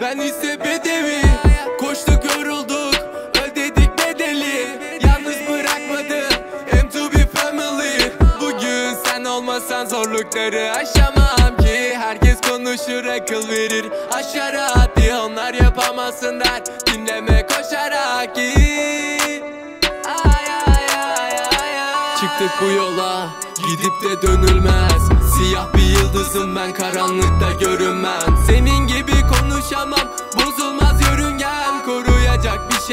Ben ise bedevi. Koştuk yorulduk. Ödedik bedeli. Yalnız bırakmadı M to be family. Bugün sen olmasan zorlukları aşamam ki. Herkes konuşur akıl verir. Aşağı hadi onlar yapamazsın der Dinleme koşarak git. Çıktık bu yola Gidip de dönülmez. Siyah bir yıldızım ben karanlıkta görünmem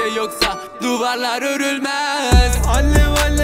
şey yoksa Duvarlar örülmez. Alev alev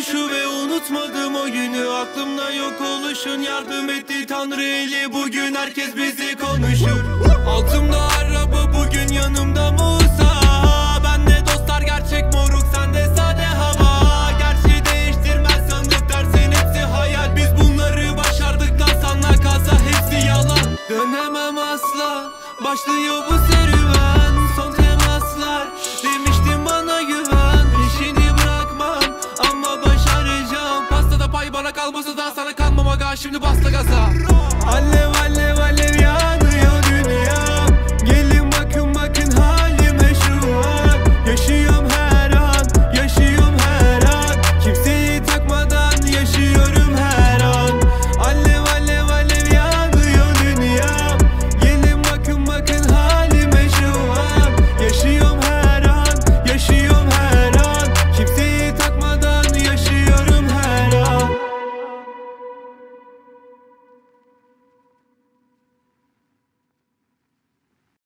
yokuşu Ve unutmadım o günü aklımda yok oluşun Yardım etti Tanrı eli. Bugün herkes bizi konuşur. Altımda araba bugün yanımda Musa. Bende dostlar gerçek moruk sende sade hava. Gerçeği değiştirmez sandık dersin hepsi hayal. Biz bunları başardık da sana kalsa hepsi yalan. Dönemem asla başlıyor bu serüven şimdi bas da gaza.